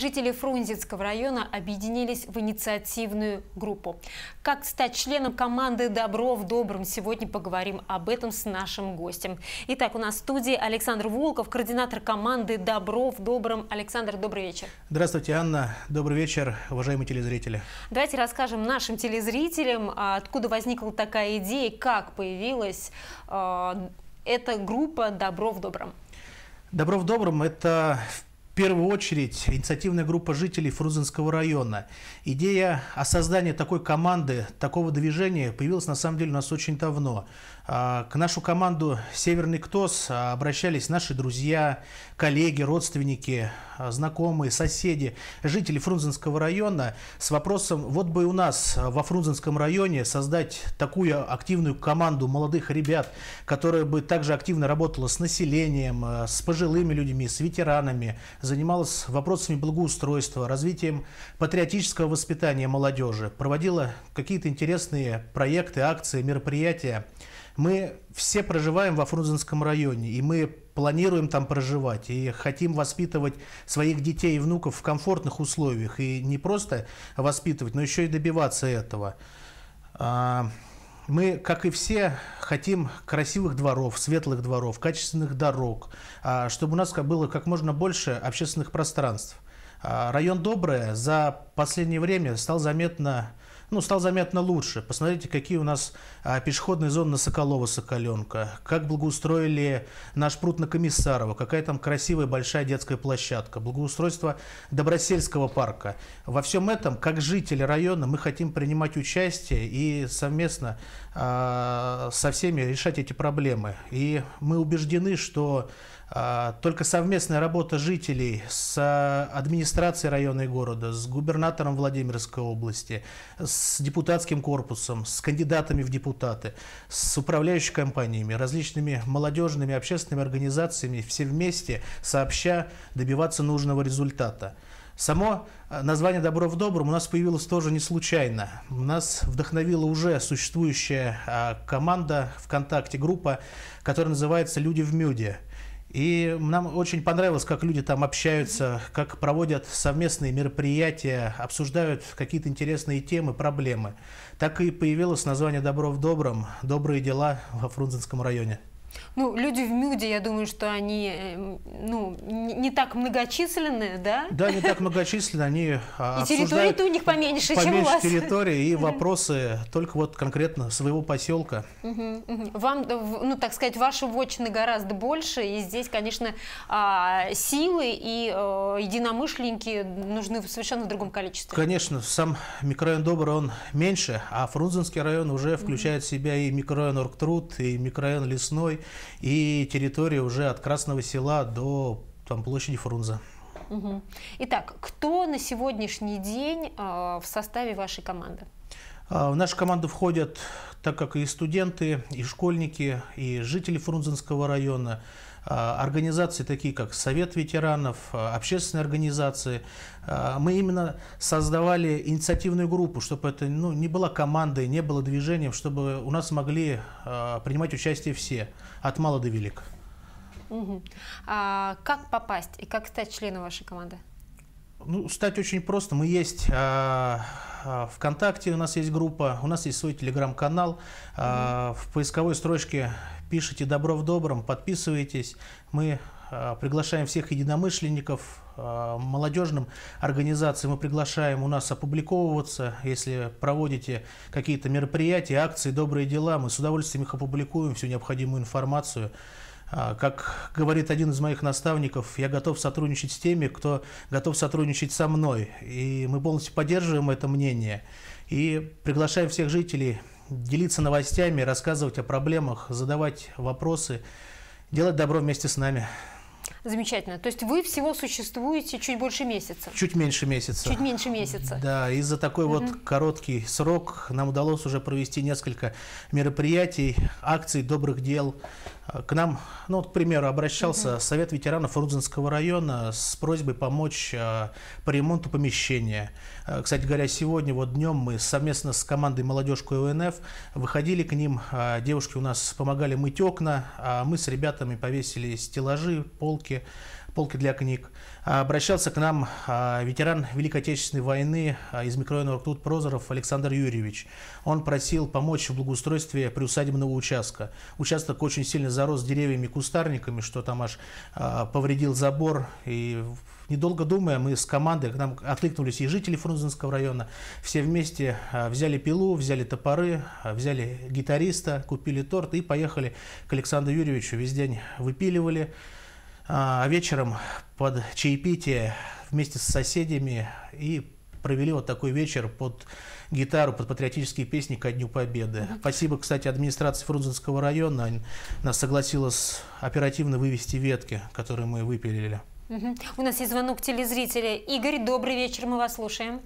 Жители Фрунзенского района объединились в инициативную группу. Как стать членом команды «Добро в добром» сегодня поговорим об этом с нашим гостем. Итак, у нас в студии Александр Волков, координатор команды «Добро в добром». Александр, добрый вечер. Здравствуйте, Анна. Добрый вечер, уважаемые телезрители. Давайте расскажем нашим телезрителям, а, откуда возникла такая идея, как появилась э, эта группа «Добро в добром». «Добро в добром» – это в первую очередь инициативная группа жителей Фрузенского района. Идея о создании такой команды, такого движения появилась на самом деле у нас очень давно. А, к нашу команду «Северный КТОС» обращались наши друзья, коллеги, родственники, а, знакомые, соседи, жители Фрунзенского района с вопросом, вот бы у нас во Фрунзенском районе создать такую активную команду молодых ребят, которая бы также активно работала с населением, а, с пожилыми людьми, с ветеранами, занималась вопросами благоустройства, развитием патриотического воспитания молодежи, проводила какие-то интересные проекты, акции, мероприятия. Мы все проживаем во Фрунзенском районе, и мы планируем там проживать, и хотим воспитывать своих детей и внуков в комфортных условиях, и не просто воспитывать, но еще и добиваться этого. Мы, как и все, хотим красивых дворов, светлых дворов, качественных дорог, а, чтобы у нас было как можно больше общественных пространств. А, район Доброе за последнее время стал заметно ну, стал заметно лучше. Посмотрите, какие у нас а, пешеходные зоны на Соколова-Соколенка, как благоустроили наш пруд на Комиссарова, какая там красивая большая детская площадка, благоустройство Добросельского парка. Во всем этом, как жители района, мы хотим принимать участие и совместно а, со всеми решать эти проблемы. И мы убеждены, что только совместная работа жителей с администрацией района и города, с губернатором Владимирской области, с депутатским корпусом, с кандидатами в депутаты, с управляющими компаниями, различными молодежными общественными организациями, все вместе, сообща, добиваться нужного результата. Само а, название «Добро в добром» у нас появилось тоже не случайно. Нас вдохновила уже существующая а, команда ВКонтакте, группа, которая называется «Люди в Мюде». И нам очень понравилось, как люди там общаются, как проводят совместные мероприятия, обсуждают какие-то интересные темы, проблемы. Так и появилось название «Добро в добром», «Добрые дела» во Фрунзенском районе. Ну, люди в МЮДе, я думаю, что они э, ну, не так многочисленные, да? Да, не так многочисленные, они а, И территория-то у них поменьше, поменьше чем у вас. территории и вопросы только вот конкретно своего поселка. Вам, ну, так сказать, ваши вотчины гораздо больше, и здесь, конечно, а, силы и э, единомышленники нужны совершенно в другом количестве. Конечно, сам микрорайон Добрый, он меньше, а Фрунзенский район уже включает в себя и микрорайон Оргтруд, и микрорайон Лесной, и территория уже от Красного села до там, площади Фрунзе. Угу. Итак, кто на сегодняшний день э, в составе вашей команды? А, в нашу команду входят, так как и студенты, и школьники, и жители Фрунзенского района, организации такие как Совет ветеранов, а, общественные организации. Мы именно создавали инициативную группу, чтобы это ну, не была командой, не было движением, чтобы у нас могли принимать участие все, от мала до велика. Угу. А как попасть и как стать членом вашей команды? Ну, стать очень просто. Мы есть а, а, ВКонтакте, у нас есть группа, у нас есть свой телеграм-канал. А, в поисковой строчке пишите «Добро в добром», подписывайтесь. Мы а, приглашаем всех единомышленников, а, молодежным организациям мы приглашаем у нас опубликовываться. Если проводите какие-то мероприятия, акции, добрые дела, мы с удовольствием их опубликуем, всю необходимую информацию. А, как говорит один из моих наставников, я готов сотрудничать с теми, кто готов сотрудничать со мной. И мы полностью поддерживаем это мнение. И приглашаем всех жителей делиться новостями, рассказывать о проблемах, задавать вопросы, делать добро вместе с нами. Замечательно. То есть вы всего существуете чуть больше месяца? Чуть меньше месяца. Чуть меньше месяца. Да, и за такой угу. вот короткий срок нам удалось уже провести несколько мероприятий, акций, добрых дел. К нам, ну вот, к примеру, обращался угу. Совет ветеранов Рудзенского района с просьбой помочь а, по ремонту помещения. А, кстати говоря, сегодня вот днем мы совместно с командой «Молодежку УНФ» выходили к ним. А, девушки у нас помогали мыть окна, а мы с ребятами повесили стеллажи, полки, полки для книг. Обращался к нам ветеран Великой Отечественной войны из микрорайона Орктут Прозоров Александр Юрьевич. Он просил помочь в благоустройстве приусадебного участка. Участок очень сильно зарос деревьями и кустарниками, что там аж повредил забор. И недолго думая, мы с командой, к нам откликнулись и жители Фрунзенского района, все вместе взяли пилу, взяли топоры, взяли гитариста, купили торт и поехали к Александру Юрьевичу. Весь день выпиливали, а вечером под чаепитие вместе с соседями и провели вот такой вечер под гитару, под патриотические песни ко Дню Победы. Mm-hmm. Спасибо, кстати, администрации Фрунзенского района. Она нас согласилась оперативно вывести ветки, которые мы выпилили. Угу. У нас есть звонок телезрителя. Игорь, добрый вечер, мы вас слушаем.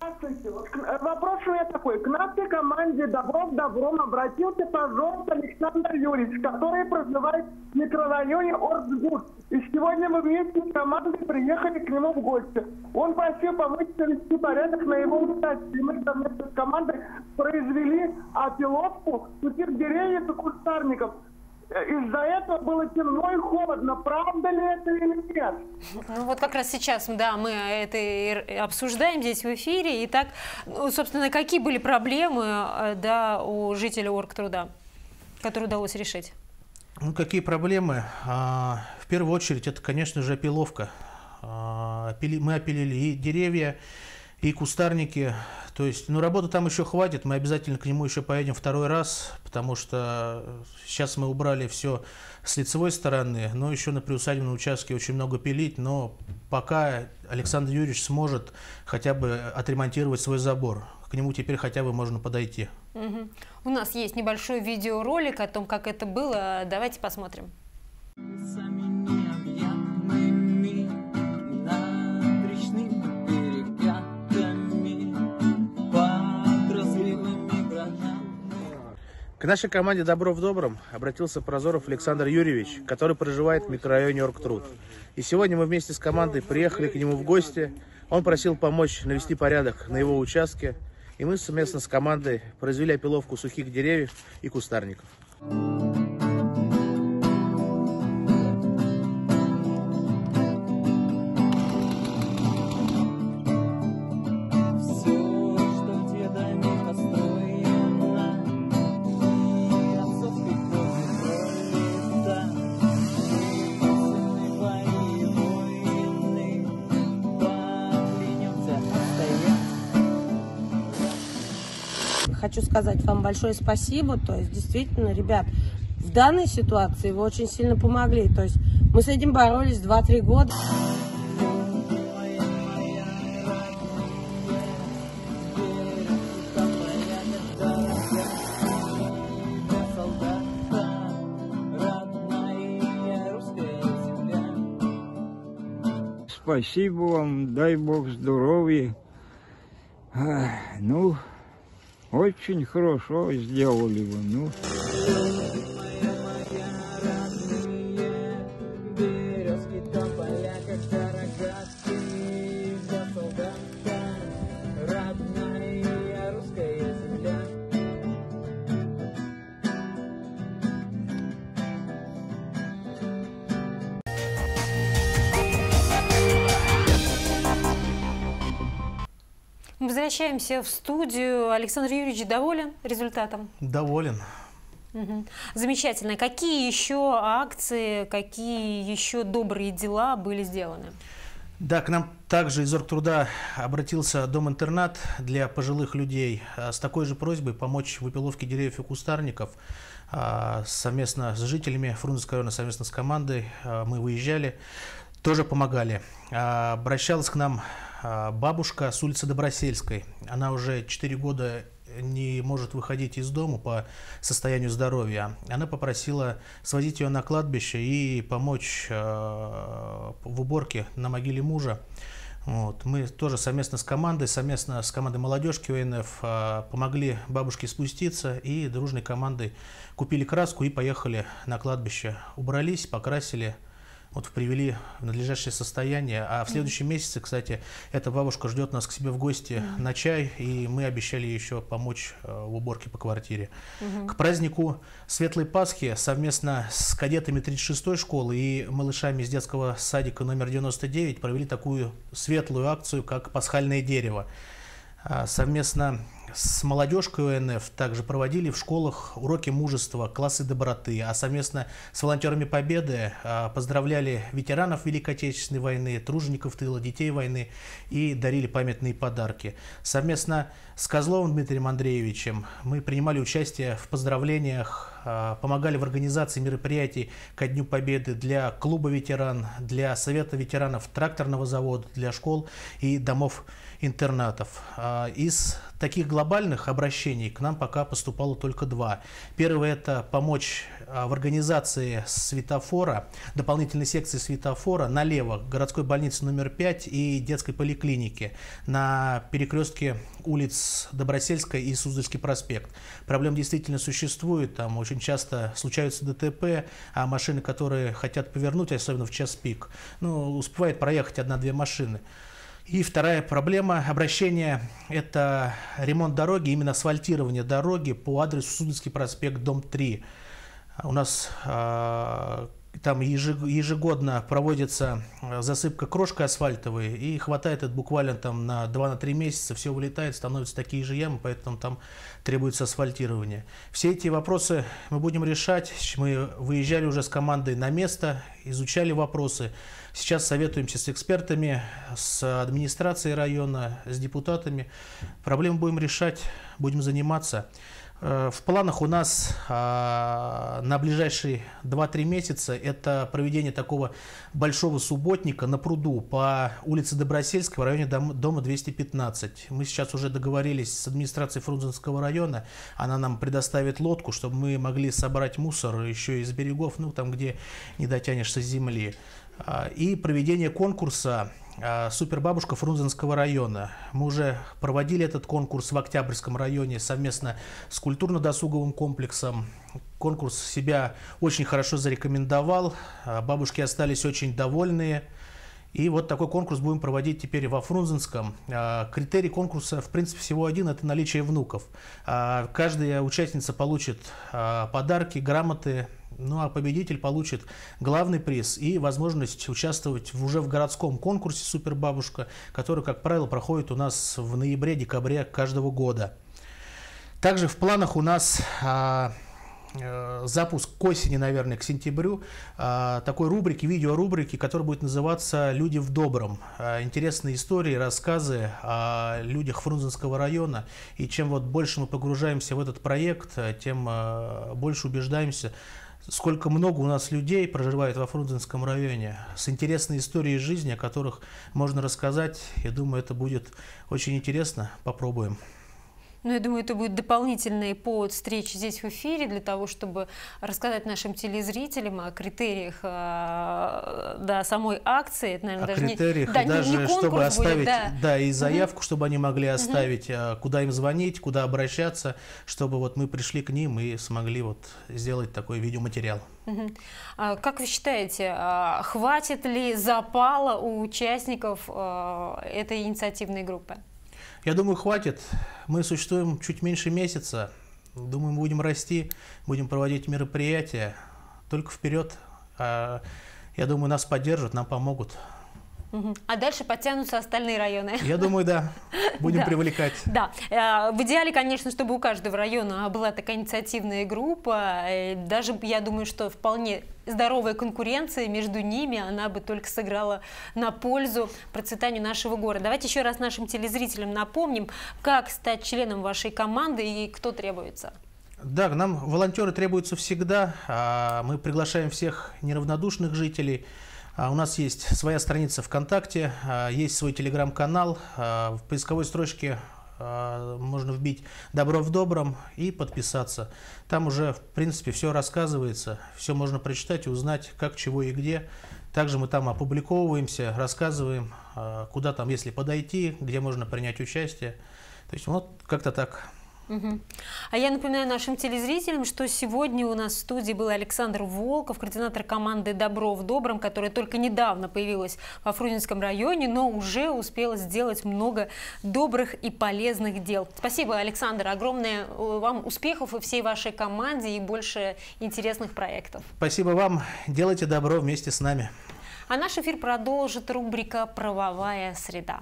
Здравствуйте. Э, вопрос у меня такой. К нашей команде «Добров добром» обратился, пожалуйста, Александр Юрьевич, который проживает в микрорайоне Орсгуд. И сегодня мы вместе с командой приехали к нему в гости. Он просил помочь навести порядок на его участке. Мы совместно с командой произвели опиловку сухих деревьев и кустарников – из-за этого было темно и холодно. Правда ли это или нет? Ну вот как раз сейчас, да, мы это обсуждаем здесь в эфире. Итак, ну, собственно, какие были проблемы э, да, у жителей Оргтруда, которые удалось решить? Ну, какие проблемы? А, в первую очередь, это, конечно же, опиловка. А, мы опилили и деревья, и кустарники. То есть, ну, работы там еще хватит, мы обязательно к нему еще поедем второй раз, потому что сейчас мы убрали все с лицевой стороны, но еще на приусадебном участке очень много пилить, но пока Александр Юрьевич сможет хотя бы отремонтировать свой забор, к нему теперь хотя бы можно подойти. Угу. У нас есть небольшой видеоролик о том, как это было, давайте посмотрим. К нашей команде «Добро в добром» обратился Прозоров Александр Юрьевич, который проживает в микрорайоне Оргтруд. И сегодня мы вместе с командой приехали к нему в гости. Он просил помочь навести порядок на его участке. И мы совместно с командой произвели опиловку сухих деревьев и кустарников. Хочу сказать вам большое спасибо. То есть, действительно, ребят, в данной ситуации вы очень сильно помогли. То есть, мы с этим боролись 2-3 года. Спасибо вам, дай Бог здоровья. Ну, очень хорошо сделали вы, ну. Возвращаемся в студию. Александр Юрьевич доволен результатом? Доволен. Угу. Замечательно. Какие еще акции, какие еще добрые дела были сделаны? Да, к нам также из Оргтруда обратился дом-интернат для пожилых людей а, с такой же просьбой помочь в выпиловке деревьев и кустарников. А, совместно с жителями Фрунзенского района, совместно с командой а, мы выезжали, тоже помогали. Обращалась к нам а, бабушка с улицы Добросельской. Она уже 4 года не может выходить из дома по состоянию здоровья. Она попросила свозить ее на кладбище и помочь э, в уборке на могиле мужа. Вот. Мы тоже совместно с командой, совместно с командой молодежки УНФ помогли бабушке спуститься и дружной командой купили краску и поехали на кладбище. Убрались, покрасили вот привели в надлежащее состояние. А в следующем месяце, кстати, эта бабушка ждет нас к себе в гости mm-hmm. на чай, и мы обещали еще помочь э, в уборке по квартире. Mm-hmm. К празднику Светлой Пасхи совместно с кадетами 36-й школы и малышами из детского садика номер 99 провели такую светлую акцию, как «Пасхальное дерево». А, совместно с молодежкой ОНФ также проводили в школах уроки мужества, классы доброты, а совместно с волонтерами Победы а, поздравляли ветеранов Великой Отечественной войны, тружеников тыла, детей войны и дарили памятные подарки. Совместно с Козловым Дмитрием Андреевичем мы принимали участие в поздравлениях, а, помогали в организации мероприятий ко Дню Победы для клуба ветеран, для Совета ветеранов тракторного завода, для школ и домов интернатов. А, из таких глобальных обращений к нам пока поступало только два. Первое – это помочь а, в организации светофора, дополнительной секции светофора налево городской больницы номер 5 и детской поликлиники на перекрестке улиц Добросельская и Суздальский проспект. Проблем действительно существует, там очень часто случаются ДТП, а машины, которые хотят повернуть, особенно в час пик, ну, успевает проехать одна-две машины. И вторая проблема обращения – это ремонт дороги, именно асфальтирование дороги по адресу Судовский проспект, дом 3. У нас э, там ежегодно проводится засыпка крошкой асфальтовой, и хватает это буквально там на 2-3 месяца, все вылетает, становятся такие же ямы, поэтому там требуется асфальтирование. Все эти вопросы мы будем решать. Мы выезжали уже с командой на место, изучали вопросы. Сейчас советуемся с экспертами, с администрацией района, с депутатами. Проблемы будем решать, будем заниматься. Э, в планах у нас а, на ближайшие 2-3 месяца это проведение такого большого субботника на пруду по улице Добросельской в районе дома 215. Мы сейчас уже договорились с администрацией Фрунзенского района. Она нам предоставит лодку, чтобы мы могли собрать мусор еще из берегов, ну там, где не дотянешься земли. А, и проведение конкурса а, «Супербабушка Фрунзенского района». Мы уже проводили этот конкурс в Октябрьском районе совместно с культурно-досуговым комплексом. Конкурс себя очень хорошо зарекомендовал, а, бабушки остались очень довольные. И вот такой конкурс будем проводить теперь во Фрунзенском. Критерий конкурса, в принципе, всего один – это наличие внуков. Каждая участница получит подарки, грамоты ну а победитель получит главный приз и возможность участвовать в, уже в городском конкурсе «Супербабушка», который, как правило, проходит у нас в ноябре-декабре каждого года. Также в планах у нас а, а, запуск к осени, наверное, к сентябрю, а, такой рубрики, видеорубрики, которая будет называться «Люди в добром». А, интересные истории, рассказы о людях Фрунзенского района. И чем вот больше мы погружаемся в этот проект, тем а, больше убеждаемся, сколько много у нас людей проживает во Фрунзенском районе с интересной историей жизни, о которых можно рассказать. Я думаю, это будет очень интересно. Попробуем. Ну, я думаю, это будет дополнительный повод встречи здесь в эфире для того, чтобы рассказать нашим телезрителям о критериях э, да, самой акции. Это, наверное, о даже критериях, не, да, даже не, не чтобы оставить, будет, да. да, и заявку, угу. чтобы они могли оставить, угу. куда им звонить, куда обращаться, чтобы вот мы пришли к ним и смогли вот сделать такой видеоматериал. Угу. А как вы считаете, а, хватит ли запала у участников этой инициативной группы? Я думаю, хватит. Мы существуем чуть меньше месяца. Думаю, мы будем расти, будем проводить мероприятия. Только вперед. А, я думаю, нас поддержат, нам помогут. А дальше подтянутся остальные районы. Я думаю, да. Будем привлекать. Да. Э, в идеале, конечно, чтобы у каждого района была такая инициативная группа. Э, даже, я думаю, что вполне здоровая конкуренция между ними, она бы только сыграла на пользу процветанию нашего города. Давайте еще раз нашим телезрителям напомним, как стать членом вашей команды и кто требуется. Да, нам волонтеры требуются всегда. А мы приглашаем всех неравнодушных жителей, у нас есть своя страница ВКонтакте, а, есть свой телеграм-канал. А, в поисковой строчке можно вбить «Добро в добром» и подписаться. Там уже, в принципе, все рассказывается, все можно прочитать узнать, как, чего и где. Также мы там опубликовываемся, рассказываем, куда там, если подойти, где можно принять участие. То есть вот как-то так. Угу. А я напоминаю нашим телезрителям, что сегодня у нас в студии был Александр Волков, координатор команды «Добро в добром», которая только недавно появилась во Фрунзенском районе, но уже успела сделать много добрых и полезных дел. Спасибо, Александр, огромное э, вам успехов и всей вашей команде и больше интересных проектов. Спасибо вам. Делайте добро вместе с нами. А наш эфир продолжит рубрика «Правовая среда».